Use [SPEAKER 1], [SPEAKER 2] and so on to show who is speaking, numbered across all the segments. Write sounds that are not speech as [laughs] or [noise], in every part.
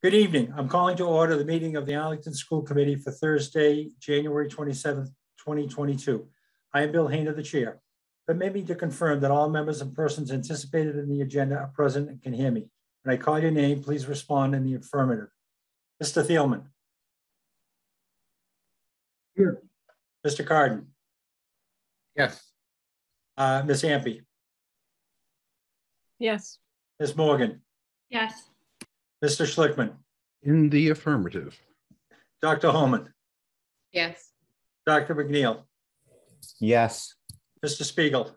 [SPEAKER 1] Good evening. I'm calling to order the meeting of the Arlington School Committee for Thursday, January 27th, 2022. I am Bill Hayner, the chair. Permit me to confirm that all members and persons anticipated in the agenda are present and can hear me. When I call your name, please respond in the affirmative. Mr. Thielman.
[SPEAKER 2] Here.
[SPEAKER 1] Mr. Kardon.
[SPEAKER 2] Yes.
[SPEAKER 1] Uh, Ms. Ampe.
[SPEAKER 3] Yes.
[SPEAKER 1] Ms. Morgan.
[SPEAKER 3] Yes.
[SPEAKER 1] Mr. Schlichtman.
[SPEAKER 2] In the affirmative.
[SPEAKER 1] Dr. Homan.
[SPEAKER 3] Yes.
[SPEAKER 1] Dr. MacNeal.
[SPEAKER 4] Yes.
[SPEAKER 1] Mr. Spiegel.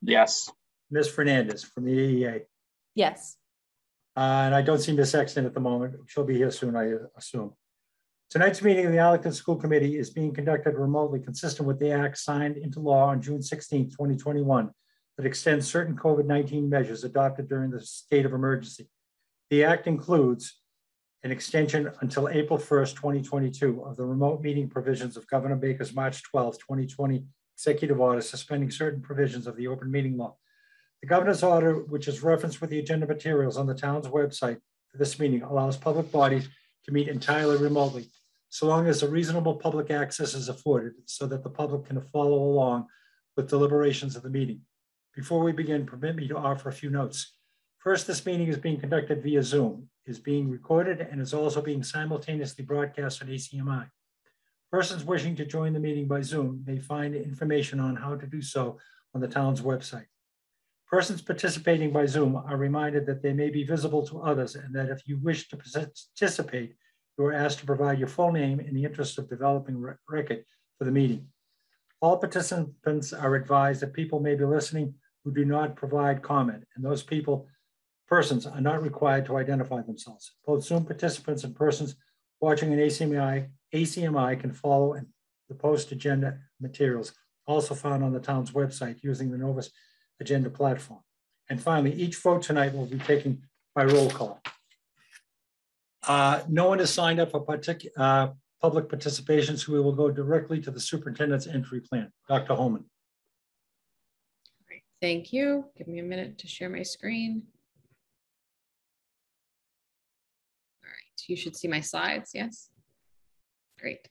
[SPEAKER 5] Yes.
[SPEAKER 1] Ms. Fernandez from the AEA.
[SPEAKER 3] Yes.
[SPEAKER 1] Uh, and I don't see Ms. Exton at the moment. She'll be here soon, I assume. Tonight's meeting of the Arlington School Committee is being conducted remotely consistent with the act signed into law on June 16, 2021 that extends certain COVID-19 measures adopted during the state of emergency. The act includes an extension until April 1st, 2022 of the remote meeting provisions of Governor Baker's March 12, 2020 executive order suspending certain provisions of the open meeting law. The governor's order, which is referenced with the agenda materials on the town's website for this meeting, allows public bodies to meet entirely remotely, so long as a reasonable public access is afforded so that the public can follow along with deliberations of the meeting. Before we begin, permit me to offer a few notes. First, this meeting is being conducted via Zoom, is being recorded, and is also being simultaneously broadcast on ACMI. Persons wishing to join the meeting by Zoom may find information on how to do so on the town's website. Persons participating by Zoom are reminded that they may be visible to others and that if you wish to participate, you are asked to provide your full name in the interest of developing record for the meeting. All participants are advised that people may be listening who do not provide comment, and those people persons are not required to identify themselves. Both Zoom participants and persons watching an ACMI, ACMI can follow the post agenda materials also found on the town's website using the Novus agenda platform. And finally, each vote tonight will be taken by roll call. Uh, no one has signed up for partic uh, public participation, so we will go directly to the superintendent's entry plan. Dr. Homan.
[SPEAKER 3] Great. Thank you. Give me a minute to share my screen. You should see my slides, yes? Great.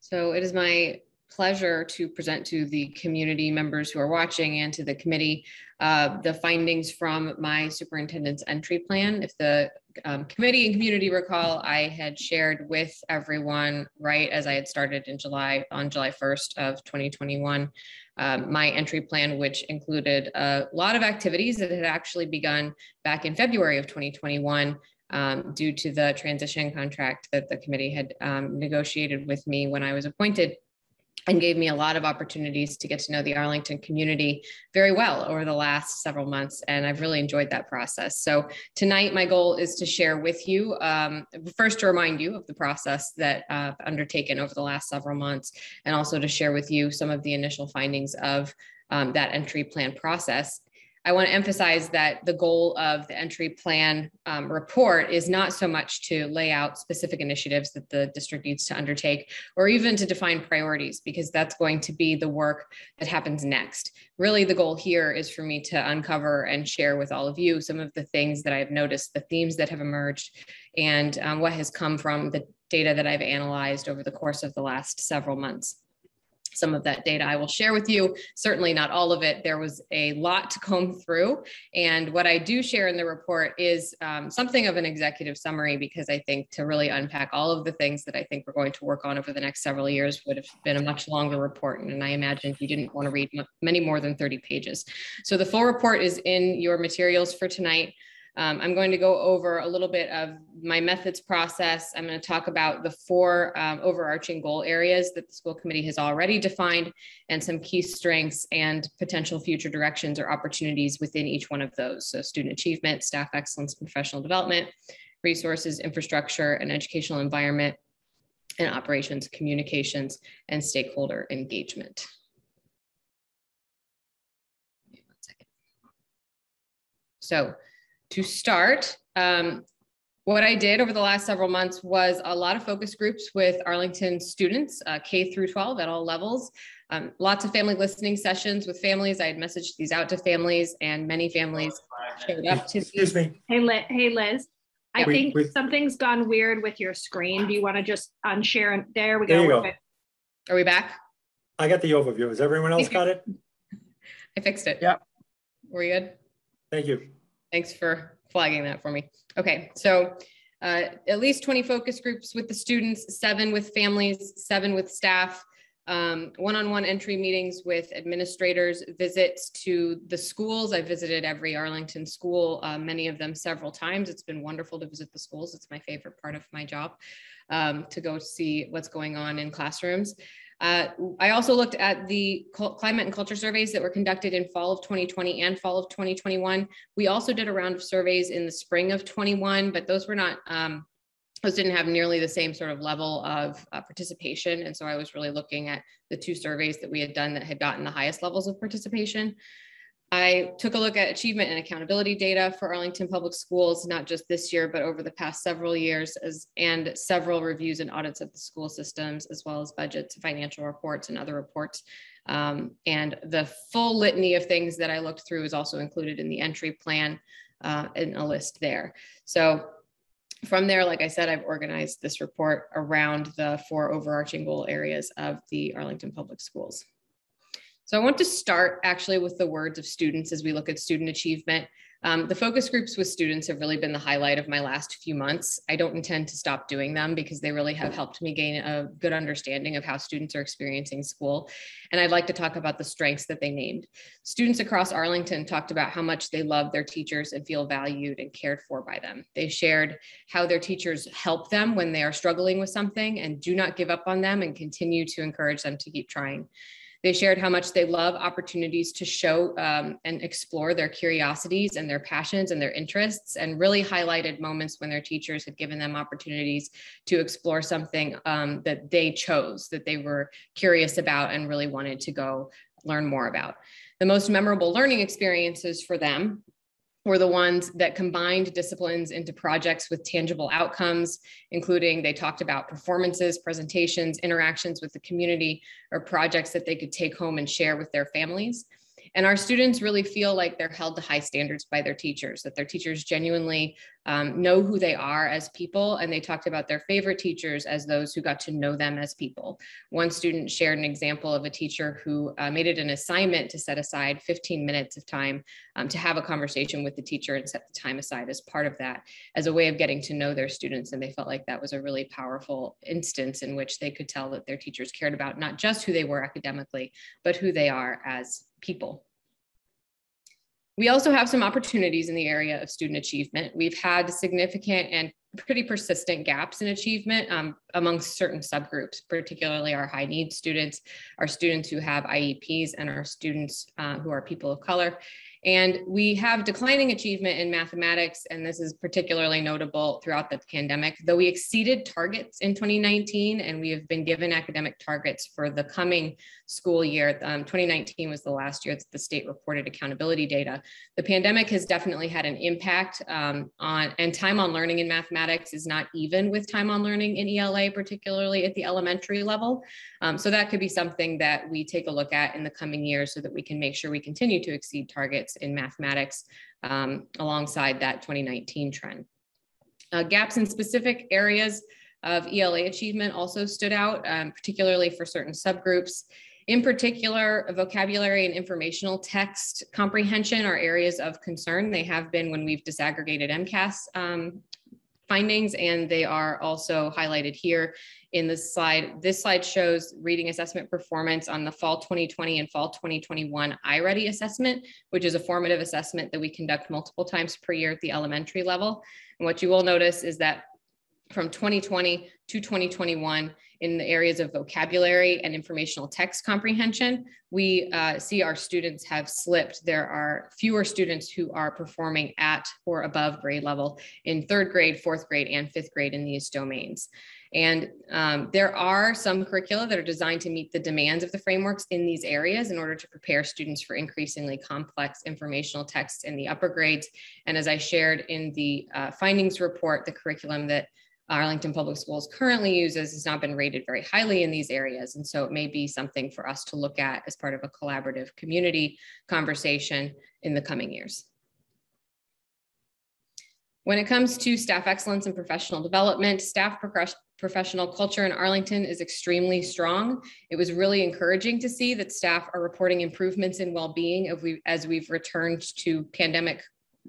[SPEAKER 3] So it is my pleasure to present to the community members who are watching and to the committee uh, the findings from my superintendent's entry plan. If the um, committee and community recall, I had shared with everyone right as I had started in July, on July 1st of 2021, um, my entry plan, which included a lot of activities that had actually begun back in February of 2021 um, due to the transition contract that the committee had um, negotiated with me when I was appointed and gave me a lot of opportunities to get to know the Arlington community very well over the last several months. And I've really enjoyed that process. So tonight, my goal is to share with you, um, first to remind you of the process that I've undertaken over the last several months, and also to share with you some of the initial findings of um, that entry plan process. I want to emphasize that the goal of the entry plan um, report is not so much to lay out specific initiatives that the district needs to undertake or even to define priorities, because that's going to be the work that happens next. Really, the goal here is for me to uncover and share with all of you some of the things that I've noticed, the themes that have emerged, and um, what has come from the data that I've analyzed over the course of the last several months some of that data I will share with you. Certainly not all of it. There was a lot to comb through. And what I do share in the report is um, something of an executive summary because I think to really unpack all of the things that I think we're going to work on over the next several years would have been a much longer report. And I imagine you didn't want to read many more than 30 pages. So the full report is in your materials for tonight. Um, I'm going to go over a little bit of my methods process. I'm going to talk about the four um, overarching goal areas that the school committee has already defined and some key strengths and potential future directions or opportunities within each one of those. So student achievement, staff excellence, professional development, resources, infrastructure, and educational environment, and operations, communications, and stakeholder engagement. So to start, um, what I did over the last several months was a lot of focus groups with Arlington students, uh, K through 12 at all levels. Um, lots of family listening sessions with families. I had messaged these out to families, and many families showed up to.
[SPEAKER 1] Excuse me.
[SPEAKER 6] Hey, Liz. Hey, Liz.
[SPEAKER 5] I
[SPEAKER 1] We-
[SPEAKER 5] think
[SPEAKER 1] we-
[SPEAKER 5] something's gone weird with your screen. Do you want to just unshare? and- There we
[SPEAKER 1] There
[SPEAKER 5] go.
[SPEAKER 1] you
[SPEAKER 5] We're
[SPEAKER 1] go.
[SPEAKER 3] Are we back?
[SPEAKER 1] I got the overview. Has everyone else [laughs] got it?
[SPEAKER 3] I fixed it.
[SPEAKER 2] Yep.
[SPEAKER 3] We're good?
[SPEAKER 1] Thank you.
[SPEAKER 3] Thanks for flagging that for me. Okay, so uh, at least 20 focus groups with the students, seven with families, seven with staff, um, one-on-one entry meetings with administrators, visits to the schools. I visited every Arlington school, uh, many of them several times. It's been wonderful to visit the schools. It's my favorite part of my job, um, to go see what's going on in classrooms. Uh, I also looked at the climate and culture surveys that were conducted in fall of 2020 and fall of 2021. We also did a round of surveys in the spring of 21, but those were not, um, those didn't have nearly the same sort of level of uh, participation. And so I was really looking at the two surveys that we had done that had gotten the highest levels of participation. I took a look at achievement and accountability data for Arlington Public Schools, not just this year, but over the past several years, as, and several reviews and audits of the school systems, as well as budgets, financial reports, and other reports. Um, and the full litany of things that I looked through is also included in the entry plan uh, in a list there. So from there, like I said, I've organized this report around the four overarching goal areas of the Arlington Public Schools. So I want to start actually with the words of students as we look at student achievement. Um, the focus groups with students have really been the highlight of my last few months. I don't intend to stop doing them because they really have helped me gain a good understanding of how students are experiencing school. And I'd like to talk about the strengths that they named. Students across Arlington talked about how much they love their teachers and feel valued and cared for by them. They shared how their teachers help them when they are struggling with something and do not give up on them and continue to encourage them to keep trying. They shared how much they love opportunities to show um, and explore their curiosities and their passions and their interests, and really highlighted moments when their teachers had given them opportunities to explore something um, that they chose, that they were curious about and really wanted to go learn more about. The most memorable learning experiences for them were the ones that combined disciplines into projects with tangible outcomes, including they talked about performances, presentations, interactions with the community, or projects that they could take home and share with their families. And our students really feel like they're held to high standards by their teachers, that their teachers genuinely um, know who they are as people. And they talked about their favorite teachers as those who got to know them as people. One student shared an example of a teacher who uh, made it an assignment to set aside 15 minutes of time um, to have a conversation with the teacher and set the time aside as part of that, as a way of getting to know their students. And they felt like that was a really powerful instance in which they could tell that their teachers cared about not just who they were academically, but who they are as people. We also have some opportunities in the area of student achievement. We've had significant and pretty persistent gaps in achievement um, amongst certain subgroups, particularly our high needs students, our students who have IEPs, and our students uh, who are people of color. And we have declining achievement in mathematics, and this is particularly notable throughout the pandemic. Though we exceeded targets in 2019, and we have been given academic targets for the coming school year. Um, 2019 was the last year that the state reported accountability data. The pandemic has definitely had an impact um, on, and time on learning in mathematics is not even with time on learning in ELA, particularly at the elementary level. Um, so that could be something that we take a look at in the coming years so that we can make sure we continue to exceed targets in mathematics um, alongside that 2019 trend. Uh, gaps in specific areas of ELA achievement also stood out, um, particularly for certain subgroups. In particular, vocabulary and informational text comprehension are areas of concern. They have been when we've disaggregated MCAS um, findings, and they are also highlighted here in this slide. This slide shows reading assessment performance on the fall 2020 and fall 2021 iReady assessment, which is a formative assessment that we conduct multiple times per year at the elementary level. And what you will notice is that from 2020 to 2021 in the areas of vocabulary and informational text comprehension, we uh, see our students have slipped. There are fewer students who are performing at or above grade level in third grade, fourth grade, and fifth grade in these domains. And um, there are some curricula that are designed to meet the demands of the frameworks in these areas in order to prepare students for increasingly complex informational texts in the upper grades. And as I shared in the uh, findings report, the curriculum that Arlington Public Schools currently uses has not been rated very highly in these areas. And so it may be something for us to look at as part of a collaborative community conversation in the coming years. When it comes to staff excellence and professional development, staff professional culture in Arlington is extremely strong. It was really encouraging to see that staff are reporting improvements in well-being as, we, as we've returned to pandemic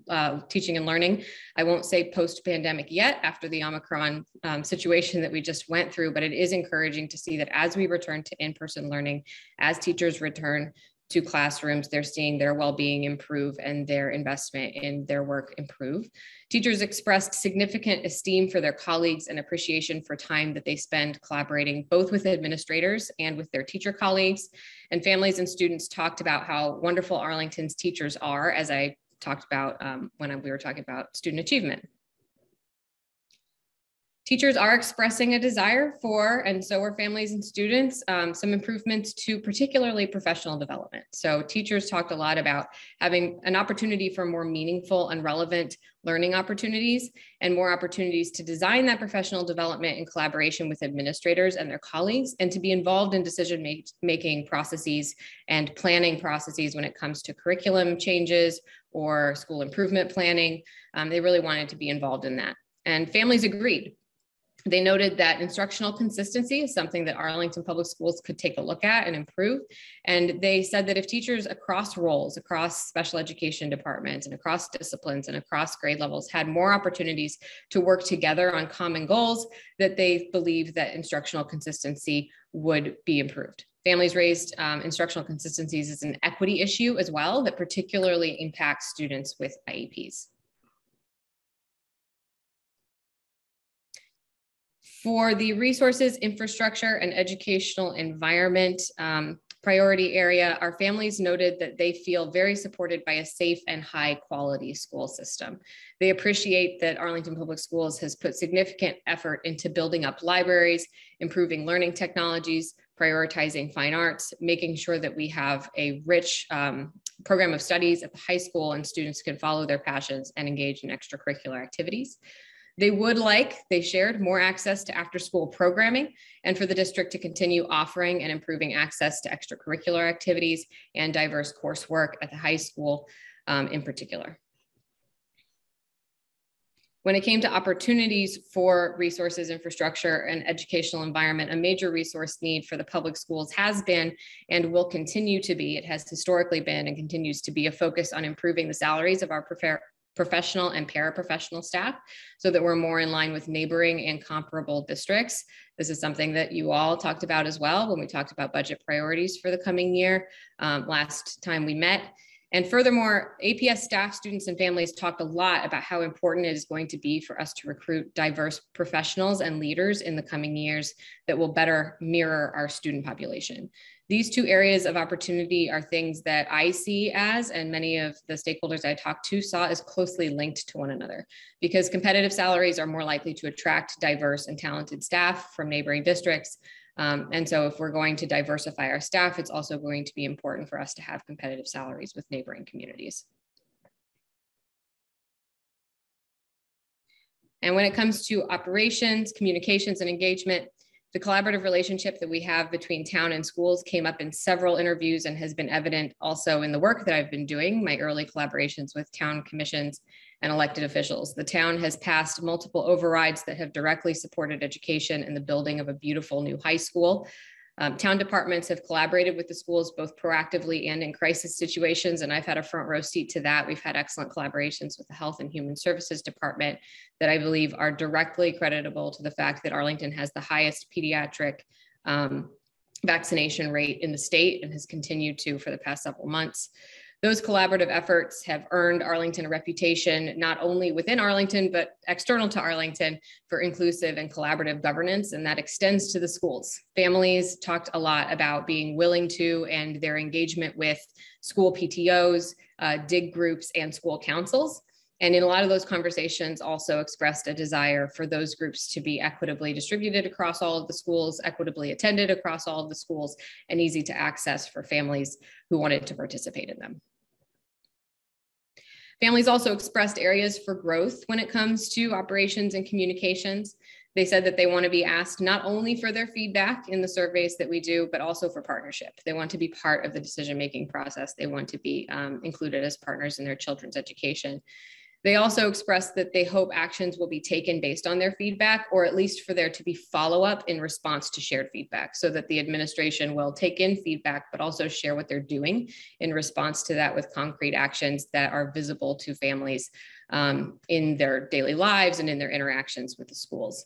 [SPEAKER 3] uh, teaching and learning. I won't say post-pandemic yet after the Omicron um, situation that we just went through, but it is encouraging to see that as we return to in-person learning, as teachers return to classrooms, they're seeing their well-being improve and their investment in their work improve. Teachers expressed significant esteem for their colleagues and appreciation for time that they spend collaborating both with administrators and with their teacher colleagues. And families and students talked about how wonderful Arlington's teachers are, as I talked about um, when we were talking about student achievement. Teachers are expressing a desire for, and so are families and students, um, some improvements to particularly professional development. So teachers talked a lot about having an opportunity for more meaningful and relevant learning opportunities and more opportunities to design that professional development in collaboration with administrators and their colleagues and to be involved in decision make, making processes and planning processes when it comes to curriculum changes or school improvement planning. Um, they really wanted to be involved in that. And families agreed. They noted that instructional consistency is something that Arlington Public Schools could take a look at and improve. And they said that if teachers across roles, across special education departments and across disciplines and across grade levels had more opportunities to work together on common goals, that they believe that instructional consistency would be improved. Families raised um, instructional consistencies as an equity issue as well that particularly impacts students with IEPs. For the resources, infrastructure, and educational environment um, priority area, our families noted that they feel very supported by a safe and high quality school system. They appreciate that Arlington Public Schools has put significant effort into building up libraries, improving learning technologies, prioritizing fine arts, making sure that we have a rich um, program of studies at the high school and students can follow their passions and engage in extracurricular activities. They would like, they shared, more access to after school programming and for the district to continue offering and improving access to extracurricular activities and diverse coursework at the high school um, in particular. When it came to opportunities for resources, infrastructure, and educational environment, a major resource need for the public schools has been and will continue to be, it has historically been and continues to be a focus on improving the salaries of our professional and paraprofessional staff so that we're more in line with neighboring and comparable districts. This is something that you all talked about as well when we talked about budget priorities for the coming year um, last time we met. And furthermore, APS staff, students, and families talked a lot about how important it is going to be for us to recruit diverse professionals and leaders in the coming years that will better mirror our student population. These two areas of opportunity are things that I see as, and many of the stakeholders I talked to saw as closely linked to one another because competitive salaries are more likely to attract diverse and talented staff from neighboring districts. Um, and so if we're going to diversify our staff, it's also going to be important for us to have competitive salaries with neighboring communities. And when it comes to operations, communications, and engagement, the collaborative relationship that we have between town and schools came up in several interviews and has been evident also in the work that I've been doing, my early collaborations with town commissions and elected officials. The town has passed multiple overrides that have directly supported education and the building of a beautiful new high school. Um, town departments have collaborated with the schools both proactively and in crisis situations, and I've had a front row seat to that. We've had excellent collaborations with the Health and Human Services Department that I believe are directly creditable to the fact that Arlington has the highest pediatric um, vaccination rate in the state and has continued to for the past several months. Those collaborative efforts have earned Arlington a reputation not only within Arlington, but external to Arlington for inclusive and collaborative governance, and that extends to the schools. Families talked a lot about being willing to and their engagement with school PTOs, uh, DIG groups, and school councils. And in a lot of those conversations, also expressed a desire for those groups to be equitably distributed across all of the schools, equitably attended across all of the schools, and easy to access for families who wanted to participate in them. Families also expressed areas for growth when it comes to operations and communications. They said that they want to be asked not only for their feedback in the surveys that we do, but also for partnership. They want to be part of the decision making process. They want to be um, included as partners in their children's education. They also expressed that they hope actions will be taken based on their feedback, or at least for there to be follow up in response to shared feedback, so that the administration will take in feedback, but also share what they're doing in response to that with concrete actions that are visible to families um, in their daily lives and in their interactions with the schools.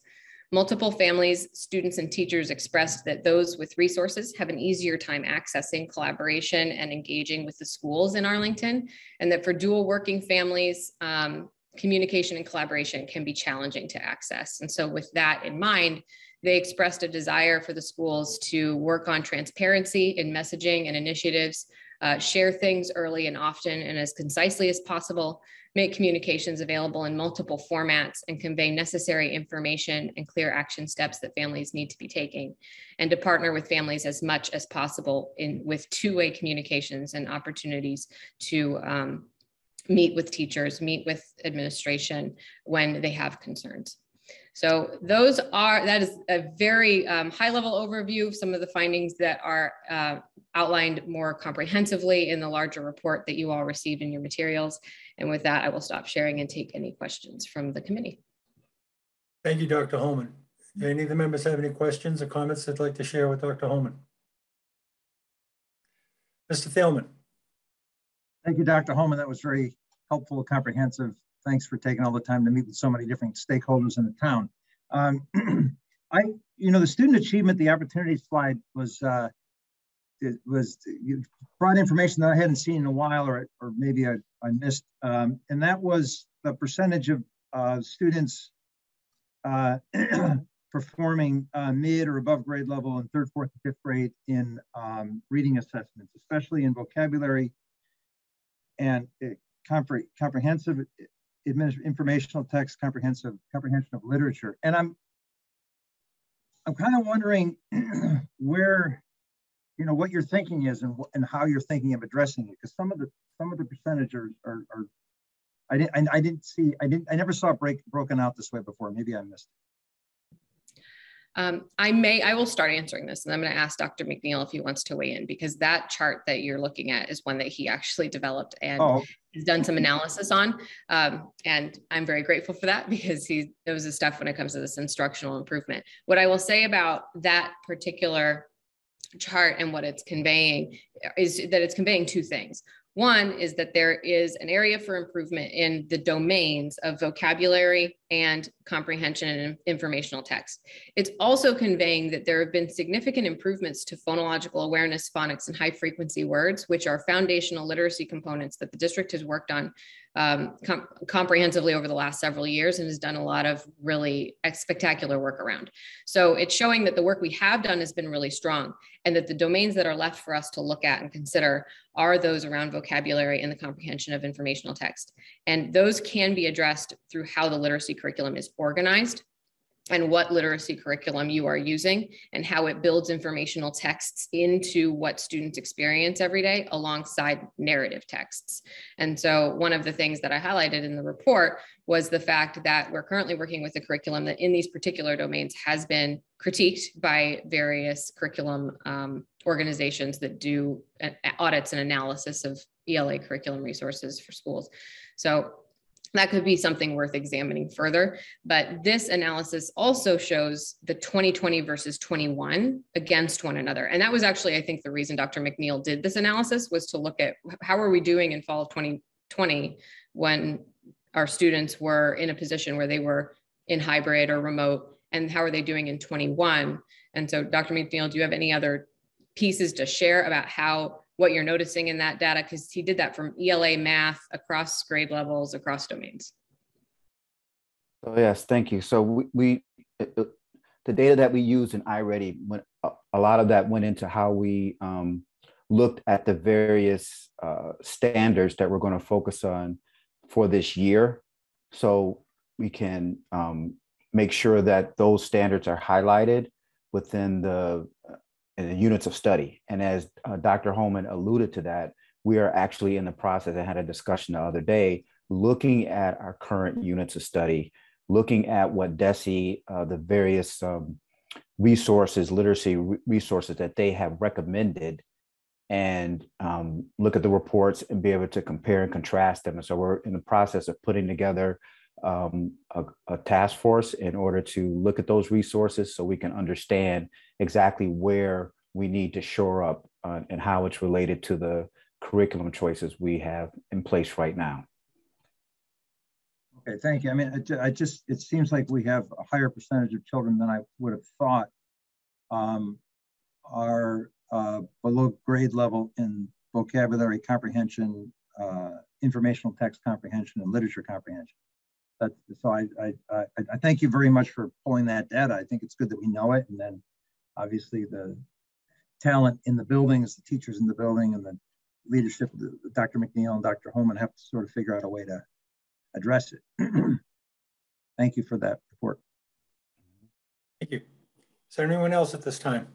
[SPEAKER 3] Multiple families, students, and teachers expressed that those with resources have an easier time accessing collaboration and engaging with the schools in Arlington, and that for dual working families, um, communication and collaboration can be challenging to access. And so, with that in mind, they expressed a desire for the schools to work on transparency in messaging and initiatives, uh, share things early and often and as concisely as possible, make communications available in multiple formats and convey necessary information and clear action steps that families need to be taking and to partner with families as much as possible in with two-way communications and opportunities to um, meet with teachers meet with administration when they have concerns so those are, that is a very um, high level overview of some of the findings that are uh, outlined more comprehensively in the larger report that you all received in your materials. And with that, I will stop sharing and take any questions from the committee.
[SPEAKER 1] Thank you, Dr. Homan. Do any of the members have any questions or comments they'd like to share with Dr. Homan? Mr. Thielman.
[SPEAKER 6] Thank you, Dr. Homan. That was very helpful, comprehensive. Thanks for taking all the time to meet with so many different stakeholders in the town. Um, [clears throat] I, you know, the student achievement, the opportunity slide was uh, it was you brought information that I hadn't seen in a while, or or maybe I, I missed, um, and that was the percentage of uh, students uh, [clears throat] performing uh, mid or above grade level in third, fourth, and fifth grade in um, reading assessments, especially in vocabulary and uh, compre comprehensive informational text, comprehensive comprehension of literature. And I'm I'm kind of wondering [clears throat] where you know what your thinking is and, and how you're thinking of addressing it because some of the some of the percentage are, are, are I didn't I, I, didn't see I didn't I never saw it break broken out this way before maybe I missed.
[SPEAKER 3] Um, I may, I will start answering this and I'm going to ask Dr. MacNeal if he wants to weigh in because that chart that you're looking at is one that he actually developed and oh. has done some analysis on. Um, and I'm very grateful for that [laughs] because he knows his stuff when it comes to this instructional improvement. What I will say about that particular chart and what it's conveying is that it's conveying two things. One is that there is an area for improvement in the domains of vocabulary and comprehension and informational text. It's also conveying that there have been significant improvements to phonological awareness, phonics, and high frequency words, which are foundational literacy components that the district has worked on um, com comprehensively over the last several years and has done a lot of really spectacular work around. So it's showing that the work we have done has been really strong and that the domains that are left for us to look at and consider are those around vocabulary and the comprehension of informational text. And those can be addressed through how the literacy curriculum is organized and what literacy curriculum you are using and how it builds informational texts into what students experience every day alongside narrative texts. And so one of the things that I highlighted in the report was the fact that we're currently working with a curriculum that in these particular domains has been critiqued by various curriculum um, organizations that do audits and analysis of ELA curriculum resources for schools. So that could be something worth examining further. But this analysis also shows the 2020 versus 21 against one another. And that was actually, I think, the reason Dr. MacNeal did this analysis was to look at how are we doing in fall of 2020 when our students were in a position where they were in hybrid or remote, and how are they doing in 21? And so, Dr. MacNeal, do you have any other pieces to share about how what you're noticing in that data because he did that from ELA math across grade levels, across domains.
[SPEAKER 4] So yes, thank you. So we, we the data that we used in iReady, went, a lot of that went into how we um, looked at the various uh, standards that we're going to focus on for this year. So we can um, make sure that those standards are highlighted within the the units of study. And as uh, Dr. Homan alluded to that, we are actually in the process, I had a discussion the other day, looking at our current units of study, looking at what DESE, uh, the various um, resources, literacy re resources that they have recommended and um, look at the reports and be able to compare and contrast them. And so we're in the process of putting together um, a, a task force in order to look at those resources so we can understand exactly where we need to shore up uh, and how it's related to the curriculum choices we have in place right now.
[SPEAKER 6] Okay, thank you. I mean, I just, it seems like we have a higher percentage of children than I would have thought um, are uh, below grade level in vocabulary comprehension, uh, informational text comprehension, and literature comprehension. So I, I, I, I thank you very much for pulling that data. I think it's good that we know it. And then obviously the talent in the buildings, the teachers in the building, and the leadership the, Dr. MacNeal and Dr. Homan have to sort of figure out a way to address it. [clears throat] Thank you for that report.
[SPEAKER 1] Thank you. Is there anyone else at this time?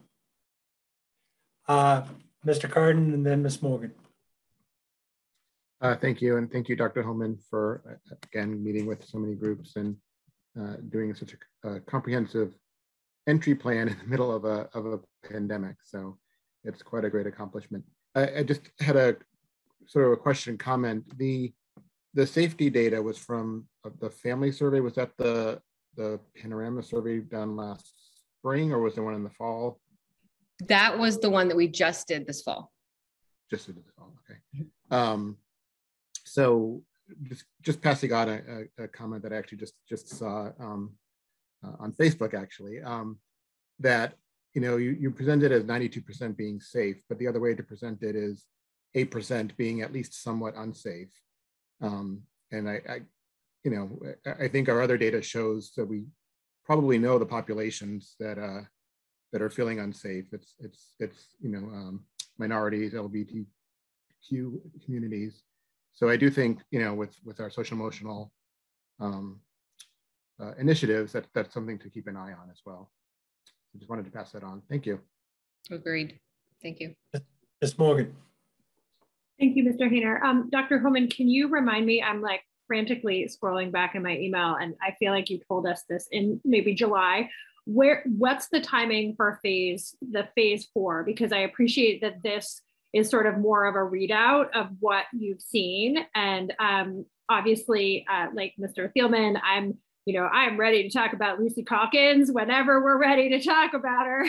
[SPEAKER 1] Uh, Mr. Kardon and then Ms. Morgan.
[SPEAKER 2] Uh, thank you, and thank you, Dr. Homan, for uh, again meeting with so many groups and uh, doing such a, a, comprehensive entry plan [laughs] in the middle of a of a pandemic. So it's quite a great accomplishment. I, I just had a sort of a question comment. The the safety data was from uh, the family survey. Was that the the panorama survey done last spring, or was there one in the fall?
[SPEAKER 3] That was the one that we just did this fall.
[SPEAKER 2] Just did this fall. Okay. Um, so just just passing on a, a, comment that I actually just just saw um, uh, on Facebook actually um, that you know you, you present it as 92% being safe, but the other way to present it is 8% being at least somewhat unsafe. Um, and I, I, you know, I think our other data shows that we probably know the populations that uh, that are feeling unsafe. It's it's it's you know um, minorities, LGBTQ communities. So I do think you know with with our social emotional um, uh, initiatives that that's something to keep an eye on as well. I just wanted to pass that on. Thank you.
[SPEAKER 3] Agreed. Thank you.
[SPEAKER 1] Ms. Morgan.
[SPEAKER 5] Thank you, Mr. Hayner. Um, Dr. Homan, can you remind me, I'm like frantically scrolling back in my email and I feel like you told us this in maybe July. Where what's the timing for phase the phase four? Because I appreciate that this is sort of more of a readout of what you've seen. And um, obviously, uh, like Mr. Thielman, I'm you know, I'm ready to talk about Lucy Calkins whenever we're ready to talk about her.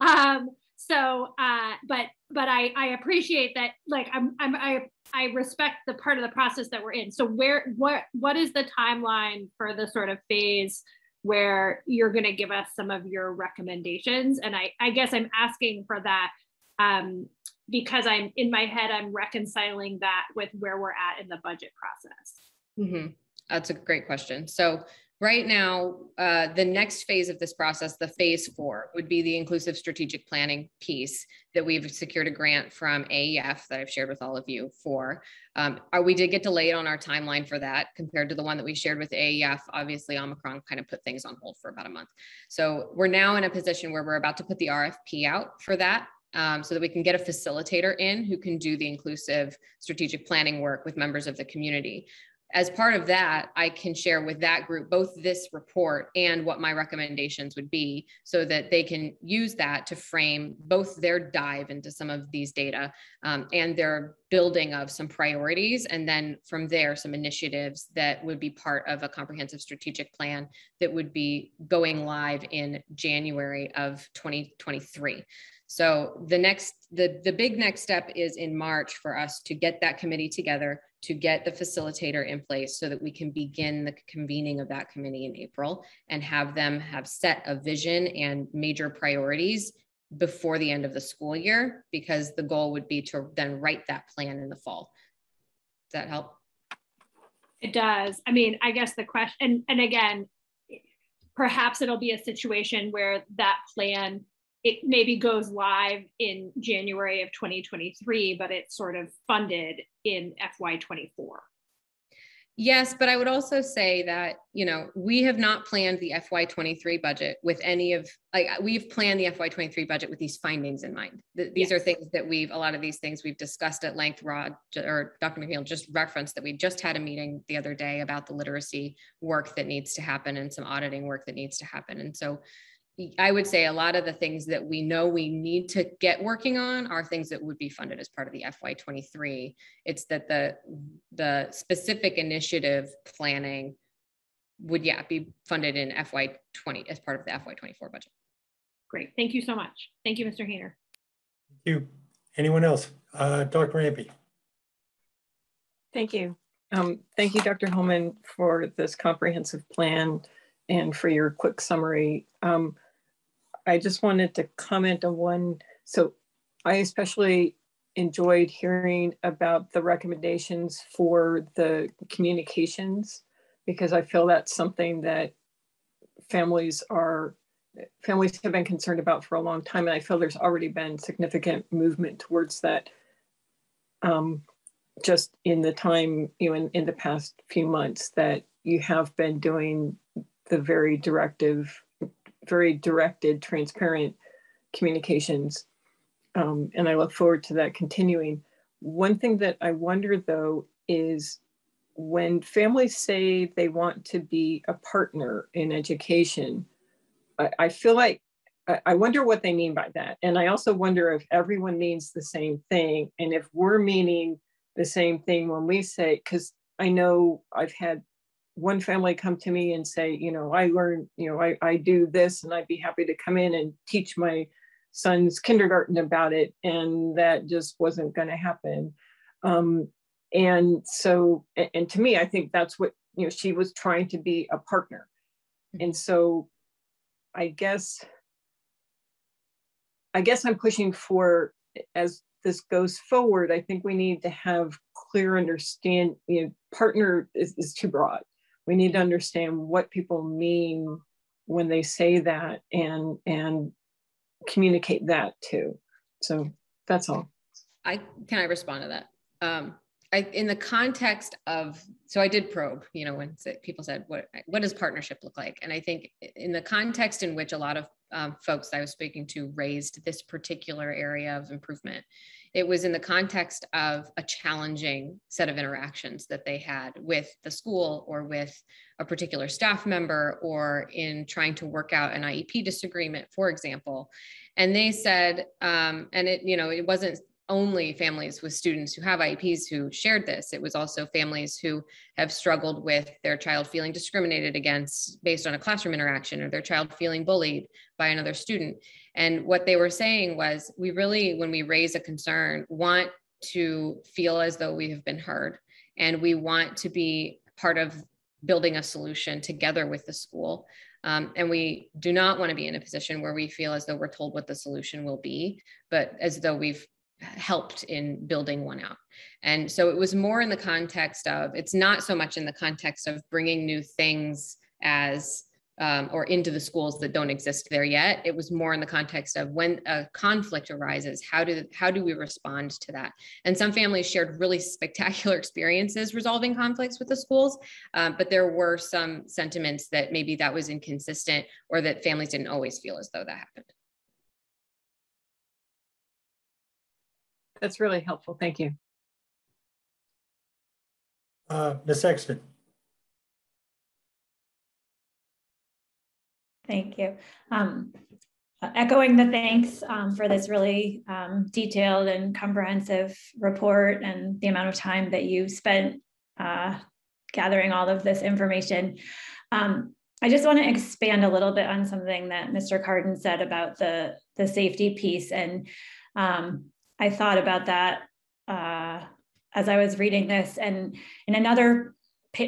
[SPEAKER 5] [laughs] um, so, uh, but but I I appreciate that. Like I'm I'm I I respect the part of the process that we're in. So where what what is the timeline for the sort of phase where you're going to give us some of your recommendations? And I I guess I'm asking for that um, because I'm in my head I'm reconciling that with where we're at in the budget process.
[SPEAKER 3] Mm-hmm. That's a great question. So right now, uh, the next phase of this process, the phase four, would be the inclusive strategic planning piece that we've secured a grant from AEF that I've shared with all of you for. Um, uh, we did get delayed on our timeline for that compared to the one that we shared with AEF. Obviously, Omicron kind of put things on hold for about a month. So we're now in a position where we're about to put the RFP out for that um, so that we can get a facilitator in who can do the inclusive strategic planning work with members of the community as part of that, I can share with that group both this report and what my recommendations would be so that they can use that to frame both their dive into some of these data um, and their building of some priorities. And then from there, some initiatives that would be part of a comprehensive strategic plan that would be going live in January of 2023. So the next, the, the big next step is in March for us to get that committee together to get the facilitator in place so that we can begin the convening of that committee in April and have them have set a vision and major priorities before the end of the school year, because the goal would be to then write that plan in the fall. Does that help?
[SPEAKER 5] It does. I mean, I guess the question, and, and again, perhaps it'll be a situation where that plan it maybe goes live in January of 2023, but it's sort of funded in FY24.
[SPEAKER 3] Yes, but I would also say that, you know, we have not planned the FY23 budget with any of, like, we've planned the FY23 budget with these findings in mind. These yes. are things that we've, a lot of these things we've discussed at length. Rod or Dr. MacNeal just referenced that we just had a meeting the other day about the literacy work that needs to happen and some auditing work that needs to happen. And so I would say a lot of the things that we know we need to get working on are things that would be funded as part of the FY23. It's that the the specific initiative planning would yeah be funded in FY20 as part of the FY24 budget.
[SPEAKER 5] Great, thank you so much. Thank you, Mr. Hayner.
[SPEAKER 1] Thank you. Anyone else? Uh, Dr. Ampe.
[SPEAKER 7] Thank you. Um, thank you, Dr. Homan, for this comprehensive plan and for your quick summary. Um, I just wanted to comment on one. So I especially enjoyed hearing about the recommendations for the communications because I feel that's something that families are families have been concerned about for a long time and I feel there's already been significant movement towards that um, just in the time you know in, in the past few months that you have been doing the very directive very directed, transparent communications. Um, and I look forward to that continuing. One thing that I wonder though is when families say they want to be a partner in education, I, I feel like I wonder what they mean by that. And I also wonder if everyone means the same thing and if we're meaning the same thing when we say, because I know I've had one family come to me and say, you know, I learned, you know, I, I do this and I'd be happy to come in and teach my son's kindergarten about it. And that just wasn't going to happen. Um, and so, and to me, I think that's what, you know, she was trying to be a partner. And so I guess, I guess I'm pushing for, as this goes forward, I think we need to have clear understand, you know, partner is, is too broad we need to understand what people mean when they say that and and communicate that too. So that's all.
[SPEAKER 3] I can i respond to that? Um I, in the context of so i did probe you know when people said what what does partnership look like? And i think in the context in which a lot of um, folks i was speaking to raised this particular area of improvement it was in the context of a challenging set of interactions that they had with the school or with a particular staff member or in trying to work out an iep disagreement for example. And they said um, and it you know it wasn't only families with students who have IEPs who shared this. It was also families who have struggled with their child feeling discriminated against based on a classroom interaction or their child feeling bullied by another student. And what they were saying was, we really, when we raise a concern, want to feel as though we have been heard and we want to be part of building a solution together with the school. Um, and we do not want to be in a position where we feel as though we're told what the solution will be, but as though we've helped in building one out. And so it was more in the context of, it's not so much in the context of bringing new things as um, or into the schools that don't exist there yet. It was more in the context of when a conflict arises, how do how do we respond to that? And some families shared really [laughs] spectacular experiences resolving conflicts with the schools, um, but there were some sentiments that maybe that was inconsistent or that families didn't always feel as though that happened.
[SPEAKER 7] That's really helpful. Thank you.
[SPEAKER 1] Uh, Ms. Exton.
[SPEAKER 8] Thank you. Um, echoing the thanks um, for this really um, detailed and comprehensive report and the amount of time that you spent uh, gathering all of this information. Um, I just want to expand a little bit on something that Mr. Kardon said about the, the safety piece. And um, I thought about that uh, as I was reading this. And in another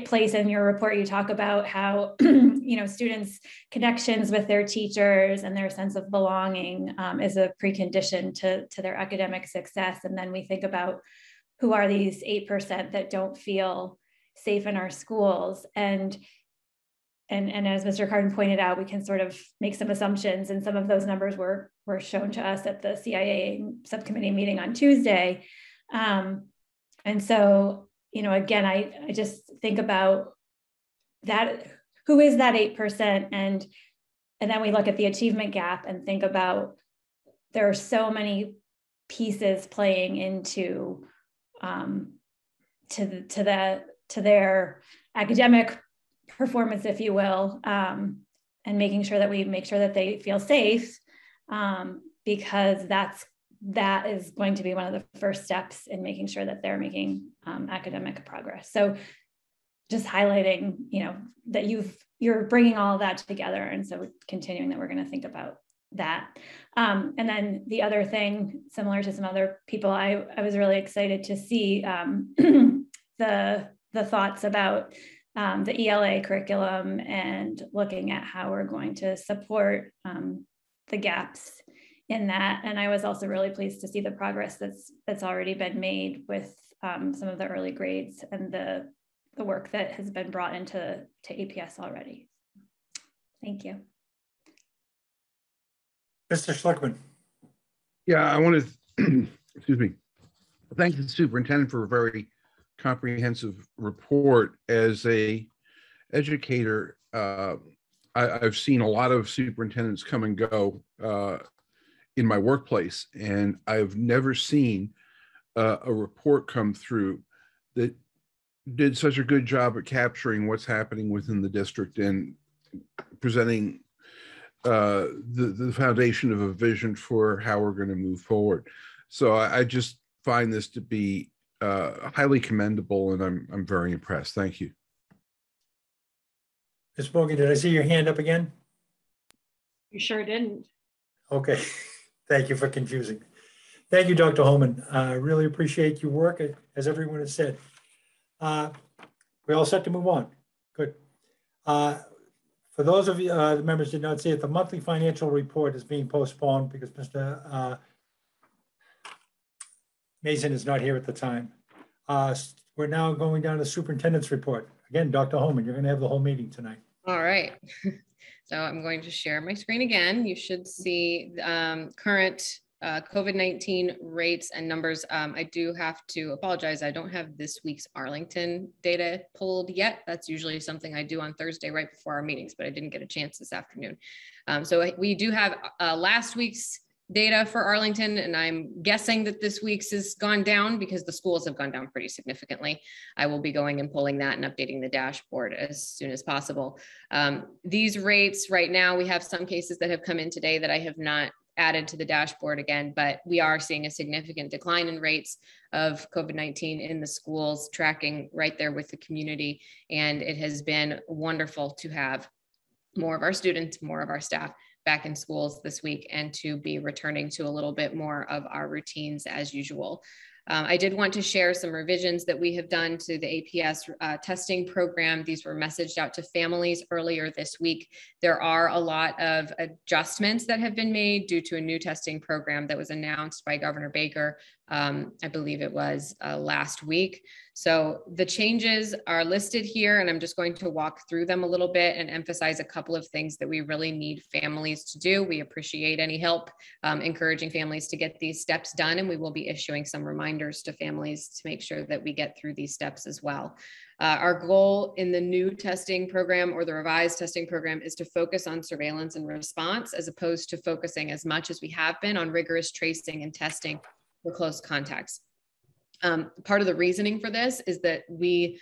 [SPEAKER 8] place in your report, you talk about how [clears throat] you know students' connections with their teachers and their sense of belonging um, is a precondition to, to their academic success. And then we think about who are these 8% that don't feel safe in our schools. And and, and as Mr. Kardon pointed out, we can sort of make some assumptions, and some of those numbers were were shown to us at the CIA subcommittee meeting on Tuesday. Um, and so, you know, again, I, I just think about that, who is that 8%? And, and then we look at the achievement gap and think about there are so many pieces playing into um, to, to, the, to their academic performance, if you will. Um, and making sure that we make sure that they feel safe um, because that's that is going to be one of the first steps in making sure that they're making um, academic progress. So just highlighting, you know, that you've you're bringing all that together, and so continuing that we're going to think about that. Um, and then the other thing, similar to some other people, I I was really excited to see um, [clears throat] the the thoughts about um, the ELA curriculum and looking at how we're going to support um, the gaps in that. And I was also really pleased to see the progress that's that's already been made with um, some of the early grades and the the work that has been brought into to APS already. Thank you.
[SPEAKER 1] Mr. Schlichtman.
[SPEAKER 9] Yeah, I want [clears throat] to, excuse me, thank the superintendent for a very comprehensive report. As a educator, uh, I, have seen a lot of superintendents come and go uh, in my workplace, and I've never seen uh, a report come through that did such a good job at capturing what's happening within the district and presenting uh, the, the foundation of a vision for how we're going to move forward. So I, I just find this to be uh, highly commendable, and I'm I'm very impressed. Thank you.
[SPEAKER 1] Ms. Morgan, did I see your hand up again?
[SPEAKER 5] You sure didn't.
[SPEAKER 1] Okay, [laughs] thank you for confusing. Thank you, Dr. Homan. I uh, really appreciate your work, as everyone has said. Uh, we all set to move on. Good. Uh, for those of you, uh, the members did not see it, the monthly financial report is being postponed because Mr. Uh, Mason is not here at the time. Uh, we're now going down to the superintendent's report. Again, Dr. Homan, you're going to have the whole meeting tonight.
[SPEAKER 3] All right. [laughs] So I'm going to share my screen again. You should see um, current uh, COVID-19 rates and numbers. Um, I do have to apologize. I don't have this week's Arlington data pulled yet. That's usually something I do on Thursday right before our meetings, but I didn't get a chance this afternoon. Um, so we do have uh, last week's data for Arlington, and I'm guessing that this week's has gone down because the schools have gone down pretty significantly. I will be going and pulling that and updating the dashboard as soon as possible. Um, these rates right now, we have some cases that have come in today that I have not added to the dashboard again, but we are seeing a significant decline in rates of COVID-19 in the schools, tracking right there with the community. And it has been wonderful to have more of our students, more of our staff back in schools this week and to be returning to a little bit more of our routines as usual. Um, I did want to share some revisions that we have done to the APS uh, testing program. These were messaged out to families earlier this week. There are a lot of adjustments that have been made due to a new testing program that was announced by Governor Baker um, I believe it was uh, last week. So the changes are listed here, and I'm just going to walk through them a little bit and emphasize a couple of things that we really need families to do. We appreciate any help um, encouraging families to get these steps done, and we will be issuing some reminders to families to make sure that we get through these steps as well. Uh, our goal in the new testing program or the revised testing program is to focus on surveillance and response as opposed to focusing as much as we have been on rigorous tracing and testing for close contacts. Um, part of the reasoning for this is that we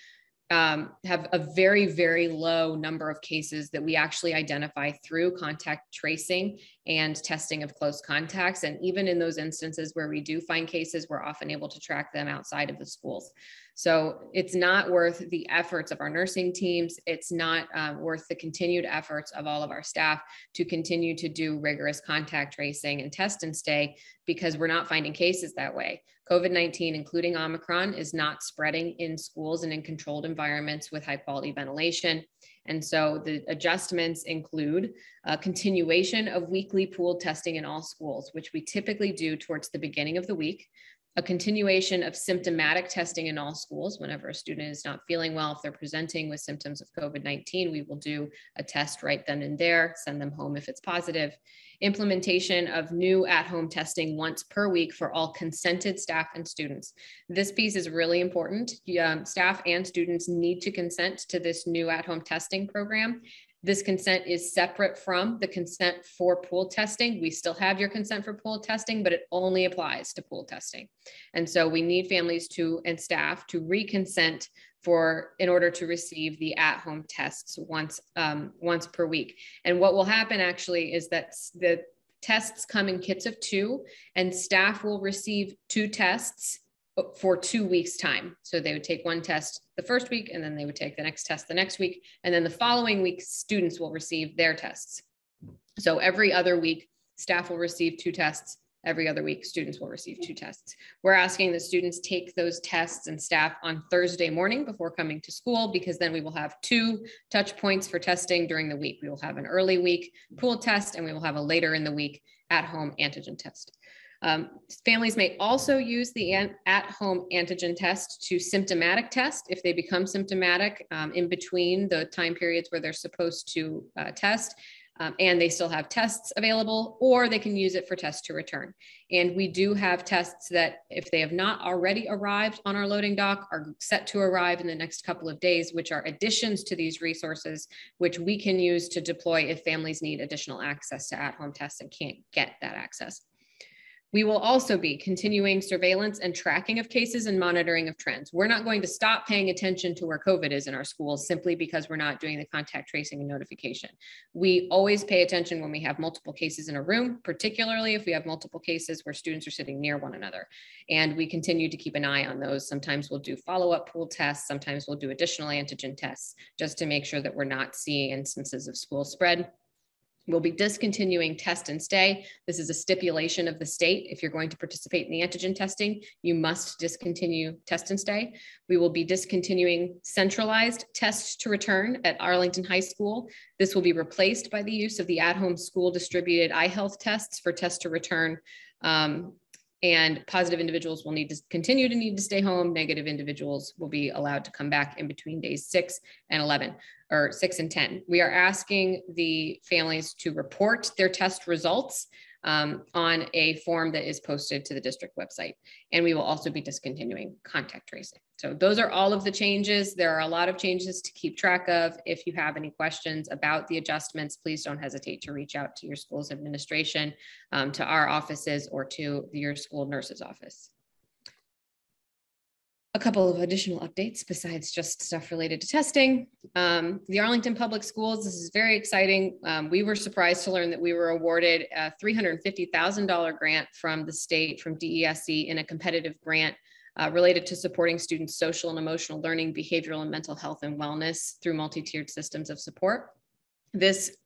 [SPEAKER 3] um, have a very, very low number of cases that we actually identify through contact tracing and testing of close contacts. And even in those instances where we do find cases, we're often able to track them outside of the schools. So it's not worth the efforts of our nursing teams. It's not um, worth the continued efforts of all of our staff to continue to do rigorous contact tracing and test and stay because we're not finding cases that way. COVID 19, including Omicron, is not spreading in schools and in controlled environments with high quality ventilation. And so the adjustments include a continuation of weekly pooled testing in all schools, which we typically do towards the beginning of the week a continuation of symptomatic testing in all schools. Whenever a student is not feeling well, if they're presenting with symptoms of COVID 19, we will do a test right then and there, send them home if it's positive. Implementation of new at home testing once per week for all consented staff and students. This piece is really important. Um, staff and students need to consent to this new at home testing program. This consent is separate from the consent for pool testing. We still have your consent for pool testing, but it only applies to pool testing. And so we need families to and staff to reconsent for in order to receive the at-home tests once um, once per week. And what will happen actually is that the tests come in kits of two, and staff will receive two tests for two weeks time. So they would take one test the first week and then they would take the next test the next week. And then the following week, students will receive their tests. So every other week, staff will receive two tests. Every other week, students will receive two tests. We're asking that students take those tests and staff on Thursday morning before coming to school, because then we will have two touch points for testing during the week. We will have an early week pool test and we will have a later in the week at home antigen test. Um, families may also use the at-home antigen test to symptomatic test if they become symptomatic um, in between the time periods where they're supposed to uh, test. Um, and they still have tests available, or they can use it for tests to return. And we do have tests that, if they have not already arrived on our loading dock, are set to arrive in the next couple of days, which are additions to these resources, which we can use to deploy if families need additional access to at home tests and can't get that access. We will also be continuing surveillance and tracking of cases and monitoring of trends. We're not going to stop paying attention to where COVID is in our schools simply because we're not doing the contact tracing and notification. We always pay attention when we have multiple cases in a room, particularly if we have multiple cases where students are sitting near one another. And we continue to keep an eye on those. Sometimes we'll do follow-up pool tests. Sometimes we'll do additional antigen tests just to make sure that we're not seeing instances of school spread. We'll be discontinuing test and stay. This is a stipulation of the state. If you're going to participate in the antigen testing, you must discontinue test and stay. We will be discontinuing centralized test to return at Arlington High School. This will be replaced by the use of the at-home school distributed iHealth tests for test to return. Um, and positive individuals will need to continue to need to stay home. Negative individuals will be allowed to come back in between days six and 11 or six and 10. We are asking the families to report their test results um, on a form that is posted to the district website. And we will also be discontinuing contact tracing. So those are all of the changes. There are a lot of changes to keep track of. If you have any questions about the adjustments, please don't hesitate to reach out to your school's administration, um, to our offices or to your school nurse's office a couple of additional updates besides just stuff related to testing. Um, the Arlington Public Schools, this is very exciting. Um, we were surprised to learn that we were awarded a $350,000 grant from the state, from DESE, in a competitive grant uh, related to supporting students' social and emotional learning, behavioral and mental health and wellness through multi-tiered systems of support. This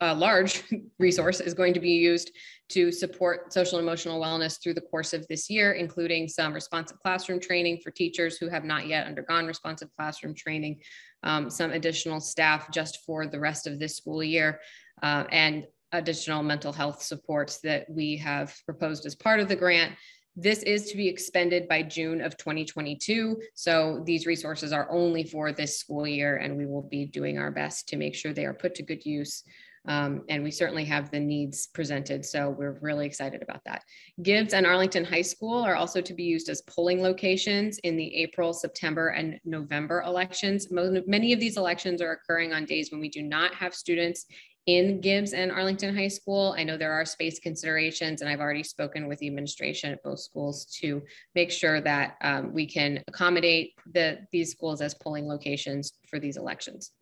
[SPEAKER 3] a large [laughs] resource is going to be used to support social and emotional wellness through the course of this year, including some responsive classroom training for teachers who have not yet undergone responsive classroom training, um, some additional staff just for the rest of this school year, uh, and additional mental health supports that we have proposed as part of the grant. This is to be expended by June of 2022. So these resources are only for this school year, and we will be doing our best to make sure they are put to good use um, and we certainly have the needs presented. So we're really excited about that. Gibbs and Arlington High School are also to be used as polling locations in the April, September, and November elections. Many of these elections are occurring on days when we do not have students in Gibbs and Arlington High School. I know there are space considerations, and I've already spoken with the administration at both schools to make sure that um, we can accommodate the, these schools as polling locations for these elections.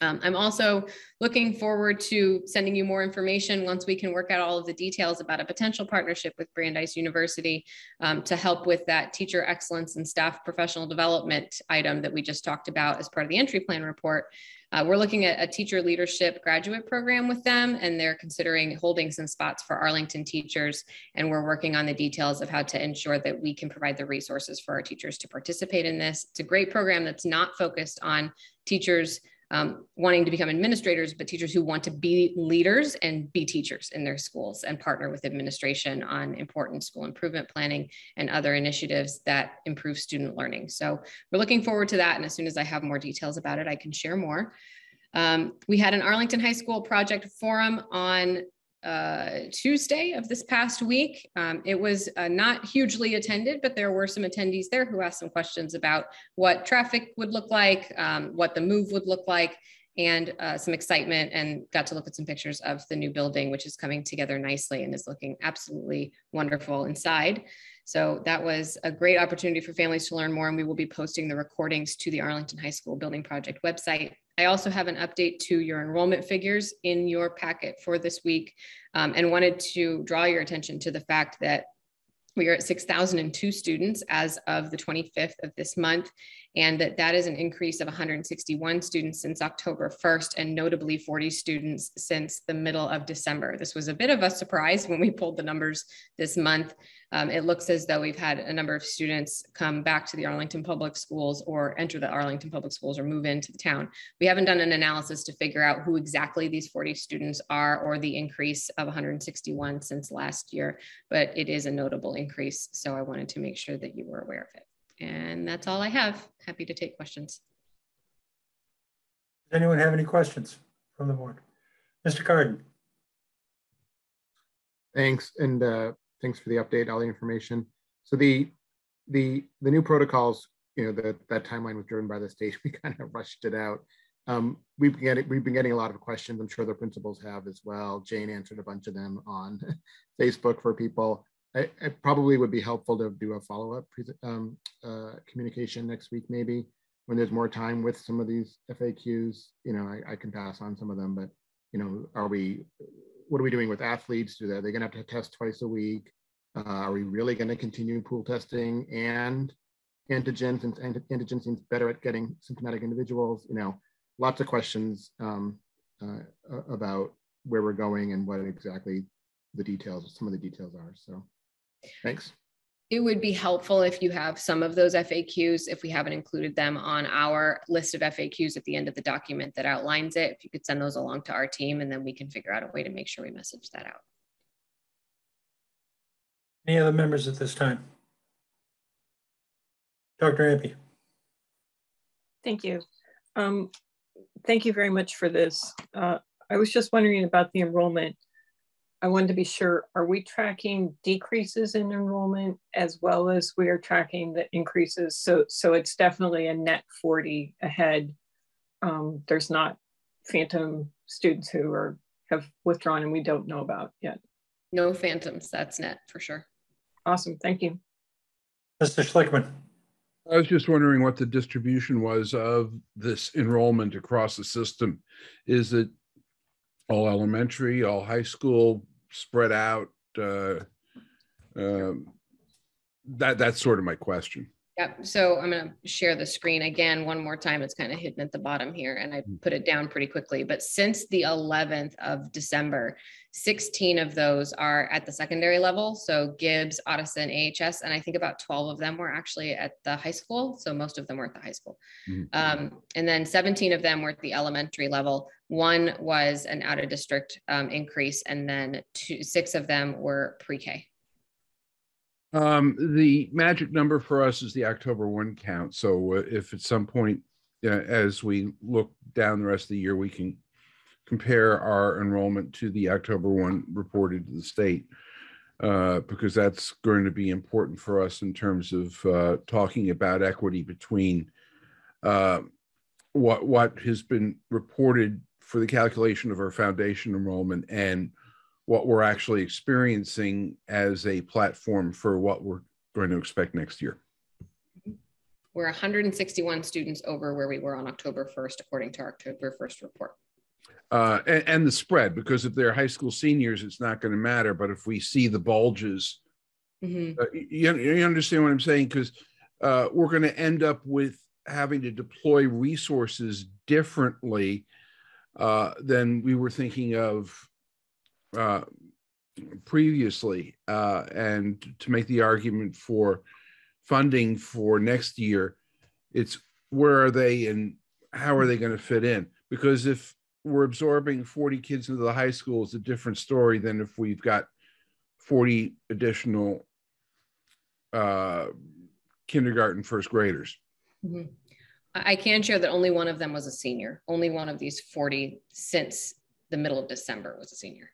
[SPEAKER 3] Um, I'm also looking forward to sending you more information once we can work out all of the details about a potential partnership with Brandeis University um, to help with that teacher excellence and staff professional development item that we just talked about as part of the entry plan report. Uh, we're looking at a teacher leadership graduate program with them, and they're considering holding some spots for Arlington teachers. And we're working on the details of how to ensure that we can provide the resources for our teachers to participate in this. It's a great program that's not focused on teachers um, wanting to become administrators, but teachers who want to be leaders and be teachers in their schools and partner with administration on important school improvement planning and other initiatives that improve student learning. So we're looking forward to that. And as soon as I have more details about it, I can share more. Um, we had an Arlington High School project forum on uh, Tuesday of this past week. Um, it was uh, not hugely attended, but there were some attendees there who asked some questions about what traffic would look like, um, what the move would look like, and uh, some excitement and got to look at some pictures of the new building, which is coming together nicely and is looking absolutely wonderful inside. So that was a great opportunity for families to learn more, and we will be posting the recordings to the Arlington High School Building Project website. I also have an update to your enrollment figures in your packet for this week um, and wanted to draw your attention to the fact that we are at 6,002 students as of the 25th of this month, and that that is an increase of 161 students since October 1st, and notably 40 students since the middle of December. This was a bit of a surprise when we pulled the numbers this month. Um, it looks as though we've had a number of students come back to the Arlington Public Schools or enter the Arlington Public Schools or move into the town. We haven't done an analysis to figure out who exactly these 40 students are or the increase of 161 since last year, but it is a notable increase. So I wanted to make sure that you were aware of it. And that's all I have. Happy to take questions.
[SPEAKER 1] Does anyone have any questions from the board? Mr. Kardon?
[SPEAKER 2] Thanks, and uh, thanks for the update, all the information. So the the the new protocols, you know, that that timeline was driven by the state. [laughs] We kind of rushed it out. Um, we've been getting we've been getting a lot of questions. I'm sure the principals have as well. Jane answered a bunch of them on [laughs] Facebook for people. It probably would be helpful to do a follow up um, uh, communication next week, maybe when there's more time with some of these FAQs. You know, I, I can pass on some of them, but you know, are we what are we doing with athletes? Do they, are they going to have to test twice a week? Uh, are we really going to continue pool testing and antigens? And antigen seems better at getting symptomatic individuals. You know, lots of questions um, uh, about where we're going and what exactly the details, some of the details are. So, thanks.
[SPEAKER 3] It would be helpful if you have some of those FAQs, if we haven't included them on our list of FAQs at the end of the document that outlines it. If you could send those along to our team and then we can figure out a way to make sure we message that out.
[SPEAKER 1] Any other members at this time? Dr. Ampe.
[SPEAKER 7] Thank you. Um, thank you very much for this. Uh, I was just wondering about the enrollment. I wanted to be sure, are we tracking decreases in enrollment as well as we are tracking the increases? So, so it's definitely a net 40 ahead. Um, there's not phantom students who are have withdrawn and we don't know about yet.
[SPEAKER 3] No phantoms, that's net for sure.
[SPEAKER 7] Awesome, thank you.
[SPEAKER 1] Mr. Schlichtman.
[SPEAKER 9] I was just wondering what the distribution was of this enrollment across the system. Is it all elementary, all high school, spread out? Uh, uh, that that's sort of my question.
[SPEAKER 3] Yep. So I'm going to share the screen again one more time. It's kind of hidden at the bottom here, and I hmm. put it down pretty quickly. But since the 11th of December, 16 of those are at the secondary level. So Gibbs, Ottoson, AHS, and I think about 12 of them were actually at the high school. So most of them were at the high school. Mm-hmm. Um, and then 17 of them were at the elementary level. One was an out of district um, increase, and then two, six of them were pre K.
[SPEAKER 9] Um, the magic number for us is the October 1 count. So uh, if at some point, uh, as we look down the rest of the year, we can compare our enrollment to the October 1 reported to the state, uh, because that's going to be important for us in terms of uh, talking about equity between uh, what, what has been reported for the calculation of our foundation enrollment and what we're actually experiencing as a platform for what we're going to expect next year.
[SPEAKER 3] We're 161 students over where we were on October 1st, according to our October 1st report.
[SPEAKER 9] Uh, and, and, the spread, because if they're high school seniors, it's not going to matter. But if we see the bulges, mm-hmm. uh, you, you, understand what I'm saying? Because uh, we're going to end up with having to deploy resources differently uh, than we were thinking of uh, previously uh, and to make the argument for funding for next year, it's where are they and how are they going to fit in? Because if we're absorbing 40 kids into the high school, it's a different story than if we've got 40 additional uh, kindergarten first graders.
[SPEAKER 3] Mm-hmm. I can share that only one of them was a senior. Only one of these 40 since the middle of December was a senior.